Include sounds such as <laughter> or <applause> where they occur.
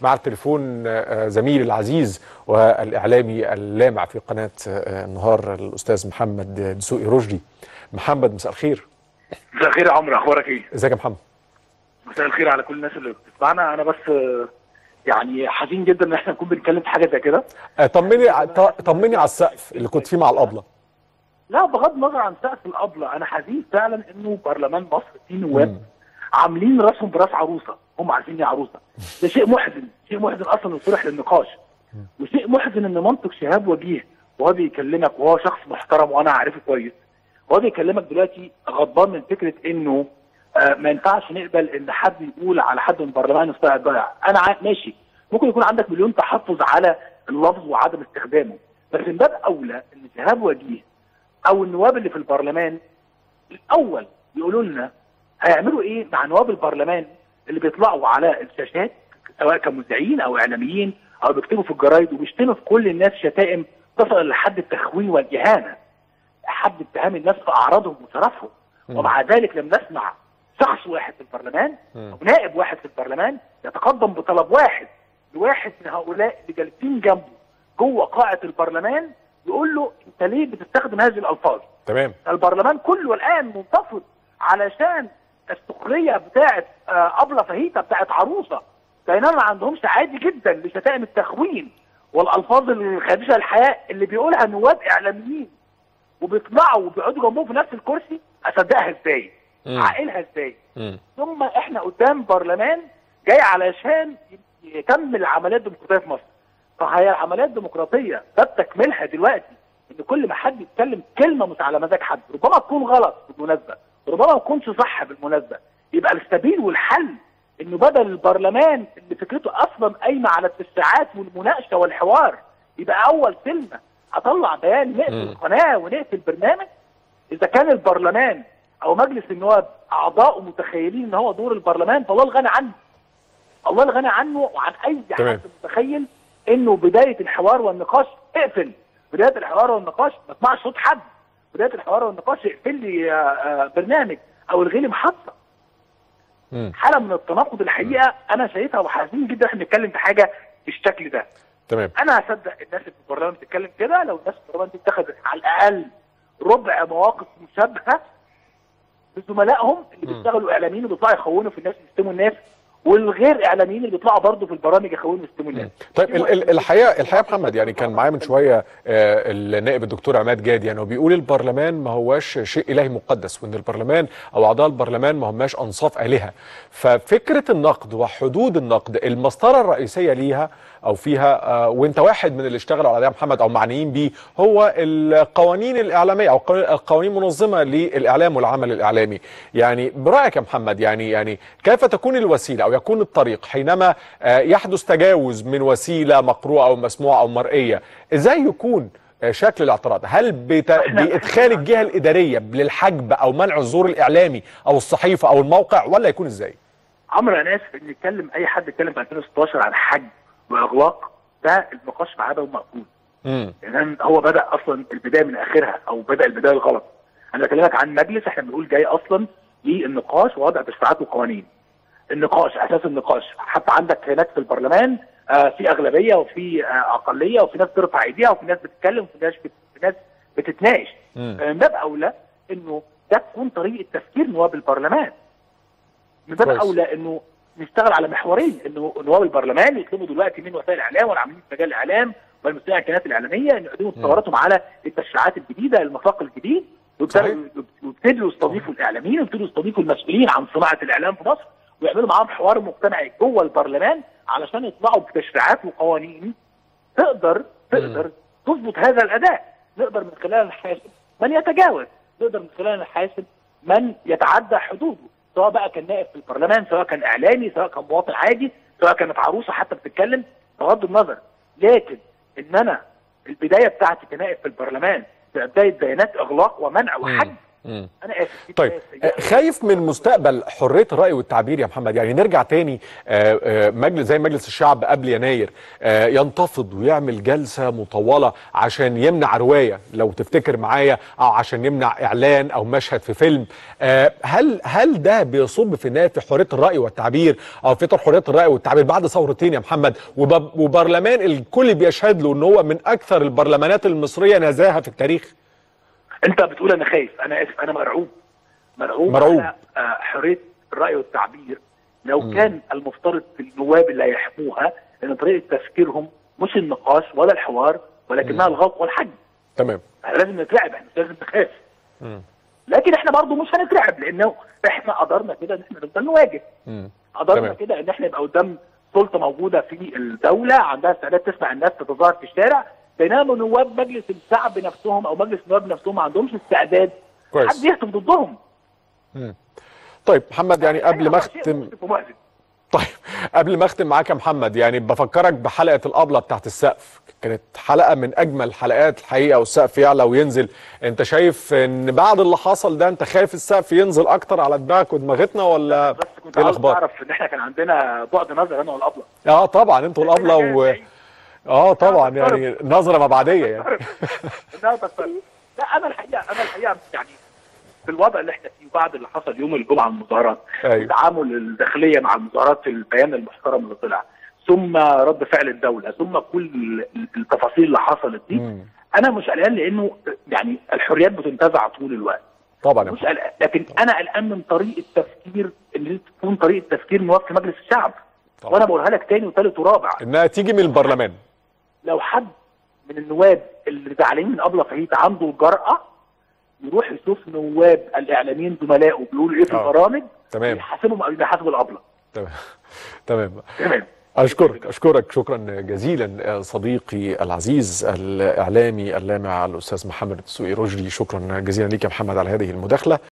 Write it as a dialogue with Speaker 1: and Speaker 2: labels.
Speaker 1: مع التليفون زميلي العزيز والإعلامي اللامع في قناة النهار الأستاذ محمد دسوقي رشدي. محمد مساء الخير.
Speaker 2: مساء الخير يا عمرو أخبارك إيه؟
Speaker 1: إزيك يا محمد؟
Speaker 2: مساء الخير على كل الناس اللي بتسمعنا. أنا بس يعني حزين جدا إن إحنا نكون بنتكلم في حاجة زي كده.
Speaker 1: طمني طمني على السقف اللي كنت فيه مع الأبلة.
Speaker 2: لا بغض النظر عن سقف الأبلة أنا حزين فعلا إنه برلمان مصر فيه نواب عاملين راسهم براس عروسة. هم عارفين إيه عروسه ده شيء محزن شيء محزن أصلا يصلح للنقاش وشيء محزن إن منطق شهاب وجيه وهو بيكلمك وهو شخص محترم وأنا عارفه كويس وهو بيكلمك دلوقتي غضبان من فكرة إنه آه ما ينفعش نقبل إن حد يقول على حد من البرلمان الصاع ضايع أنا ماشي. ممكن يكون عندك مليون تحفظ على اللفظ وعدم استخدامه. بس من باب أولى إن شهاب وجيه أو النواب اللي في البرلمان الأول يقولوا لنا هيعملوا إيه مع نواب البرلمان؟ اللي بيطلعوا على الشاشات سواء كمذيعين أو إعلاميين أو بيكتبوا في الجرايد وبيشتموا في كل الناس شتائم تصل لحد التخوين والإهانة. حد اتهام الناس في أعراضهم وشرفهم. ومع ذلك لم نسمع شخص واحد في البرلمان أو نائب واحد في البرلمان يتقدم بطلب واحد لواحد من هؤلاء اللي جالسين جنبه جوه قاعة البرلمان يقول له أنت ليه بتستخدم هذه الألفاظ؟
Speaker 1: تمام.
Speaker 2: البرلمان كله الآن منتفض علشان السخرية بتاعت أبلة فهيتة بتاعت عروسة بينما ما عندهمش عادي جدا لشتائم التخوين والألفاظ الخادشه للحياه اللي بيقولها نواب إعلاميين وبيطلعوا وبيقعدوا جنبهم في نفس الكرسي أصدقها إزاي؟ عاقلها إزاي؟ ثم إحنا قدام برلمان جاي علشان يكمل العمليات الديمقراطيه في مصر. فهي العمليات الديمقراطيه ده تكملها دلوقتي إن كل ما حد يتكلم كلمة مش على مزاج حد ربما تكون غلط بالمناسبة ربما ما تكونش صح بالمناسبة. يبقى السبيل والحل انه بدل البرلمان اللي فكرته أصلا قايمة على التشريعات والمناقشة والحوار يبقى أول كلمة أطلع بيان نقفل القناة ونقفل البرنامج. إذا كان البرلمان أو مجلس النواب أعضاء متخيلين إن هو دور البرلمان فالله الغني عنه. الله الغني عنه وعن أي حد متخيل إنه بداية الحوار والنقاش اقفل. بداية الحوار والنقاش ما اسمعش صوت حد. بداية الحوار والنقاش اقفل لي برنامج أو الغي لي محطه حالة من التناقض الحقيقة أنا شايفها وحزين جدا إحنا بنتكلم في حاجة بالشكل ده.
Speaker 1: تمام.
Speaker 2: أنا هصدق الناس اللي في البرلمان بتتكلم كده لو الناس في البرلمان دي اتخذت على الأقل ربع مواقف مشابهة بزملائهم اللي بيشتغلوا إعلاميين وبيطلعوا يخونوا في الناس ويشتموا الناس والغير إعلاميين اللي بيطلعوا برضه في البرامج يخونوا ويشتموا الناس.
Speaker 1: طيب الحقيقة الحقيقة محمد يعني كان معايا من شوية النائب الدكتور عماد جاد يعني وبيقول البرلمان ما هواش شيء إلهي مقدس وإن البرلمان أو أعضاء البرلمان ما هماش أنصاف آلهة. ففكرة النقد وحدود النقد المسطرة الرئيسية ليها أو فيها وأنت واحد من اللي اشتغلوا على ده محمد أو معنيين بيه هو القوانين الإعلامية أو القوانين المنظمة للإعلام والعمل الإعلامي. يعني برأيك يا محمد يعني يعني كيف تكون الوسيلة؟ أو يكون الطريق حينما يحدث تجاوز من وسيلة مقروءة أو مسموعة أو مرئية إزاي يكون شكل الاعتراض؟ هل بت... بإدخال الجهة الإدارية للحجب أو منع الظهور الإعلامي أو الصحيفة أو الموقع ولا يكون إزاي؟
Speaker 2: عمرو أنا آسف إن يتكلم أي حد يتكلم في 2016 عن حجب وإغلاق ده النقاش معاه مقبول. يعني هو بدأ أصلا البداية من آخرها أو بدأ البداية الغلط. أنا بكلمك عن مجلس إحنا بنقول جاي أصلا للنقاش ووضع تشريعات وقوانين. النقاش أساس النقاش. حتى عندك هناك في البرلمان آه في أغلبية وفي آه أقلية وفي ناس بترفع إيديها وفي ناس بتتكلم وفي ناس في ناس بتتناقش. من باب أولى إنه ده تكون طريقة تفكير نواب البرلمان. من باب أولى إنه نشتغل على محورين إنه نواب البرلمان يطلبوا دلوقتي من وسائل الإعلام والعاملين في مجال الإعلام والمسؤولين عن الكيانات الإعلامية ان يقدموا تصوراتهم على التشريعات الجديدة المساق الجديد. ويبتدوا يستضيفوا الإعلاميين ويبتدوا يستضيفوا المسؤولين عن صناعة الإعلام في مصر. ويعملوا معاهم حوار مجتمعي جوه البرلمان علشان يطلعوا بتشريعات وقوانين تقدر تقدر تظبط هذا الأداء. نقدر من خلال نحاسب من يتجاوز. نقدر من خلال نحاسب من يتعدى حدوده سواء بقى كان نائب في البرلمان سواء كان إعلامي سواء كان مواطن عادي سواء كانت عروسة حتى بتتكلم بغض النظر. لكن إن أنا البداية بتاعتي كنائب في البرلمان بداية بيانات إغلاق ومنع وحجب
Speaker 1: مم.
Speaker 2: أنا آسف
Speaker 1: طيب آه،. خايف من مستقبل حرية الراي والتعبير يا محمد يعني نرجع تاني آه، آه، مجلس زي مجلس الشعب قبل يناير ينتفض ويعمل جلسة مطولة عشان يمنع رواية لو تفتكر معايا أو عشان يمنع إعلان أو مشهد في فيلم هل هل ده بيصب في النهايه في حرية الرأي والتعبير أو في حرية الرأي والتعبير بعد ثورتين يا محمد وب- وبرلمان الكل بيشهد له إن هو من أكثر البرلمانات المصرية نزاهة في التاريخ
Speaker 2: انت بتقول أنا خايف أنا اسف أنا مرعوب. مرعوب
Speaker 1: مرعوب.
Speaker 2: على آه، حرية الراي والتعبير. لو كان المفترض في النواب اللي هيحموها إن طريقة تفكيرهم مش النقاش ولا الحوار ولكنها الغلط والحج.
Speaker 1: تمام.
Speaker 2: لازم نترعب إحنا مش لازم نخاف. لكن إحنا برضو مش هنترعب لأنه إحنا قدرنا كده إن إحنا نفضل نواجه. قدرنا. كده إن إحنا يبقى قدام سلطة موجودة في الدولة عندها استعداد تسمع الناس تتظاهر في الشارع بينما نواب مجلس الشعب نفسهم أو مجلس النواب نفسهم ما عندهمش استعداد.
Speaker 1: كويس.
Speaker 2: حد يهتم ضدهم.
Speaker 1: طيب محمد يعني قبل ما اختم. طيب قبل ما أختم معاك يا محمد يعني بفكرك بحلقة الأبلة بتاعت السقف. كانت حلقة من أجمل الحلقات الحقيقة والسقف يعلى وينزل. أنت شايف إن بعد اللي حصل ده أنت خايف السقف ينزل أكتر على دماغك ودماغتنا ولا
Speaker 2: بس كنت إيه
Speaker 1: الأخبار؟
Speaker 2: أعرف إن إحنا كان عندنا بعد نظر أنا والأبلة.
Speaker 1: آه طبعا أنتوا الابله و آه طبعا يعني نظرة مبعديه يعني
Speaker 2: لا بس <laughs> لا أنا الحقيقة أنا الحقيقة يعني في الوضع اللي إحنا فيه بعد اللي حصل يوم الجمعة المظاهرات
Speaker 1: أيوة.
Speaker 2: التعامل الداخلية مع المظاهرات البيان المحترم اللي طلع ثم رد فعل الدولة ثم كل التفاصيل اللي حصلت دي
Speaker 1: مم.
Speaker 2: أنا مش قلقان لأنه يعني الحريات بتنتزع طول الوقت
Speaker 1: طبعا يا
Speaker 2: مش. قلقان لكن أنا قلقان من طريقة تفكير اللي تكون طريقة تفكير نواب في مجلس الشعب
Speaker 1: طبعا.
Speaker 2: وأنا بقولها لك تاني وثالث ورابع
Speaker 1: إنها تيجي من البرلمان
Speaker 2: لو حد من النواب اللي زعلانين من أبلة فهيت عنده الجرأه يروح يشوف نواب الإعلاميين زملائه بيقولوا إيه في
Speaker 1: آه.
Speaker 2: البرامج
Speaker 1: تمام.
Speaker 2: يحاسبهم ما يحاسبوا الأبلة.
Speaker 1: تمام. <laughs> تمام.
Speaker 2: تمام.
Speaker 1: أشكرك أشكرك. شكرا جزيلا صديقي العزيز الإعلامي اللامع الأستاذ محمد السوقي رشدي. شكرا جزيلا ليك يا محمد على هذه المداخلة.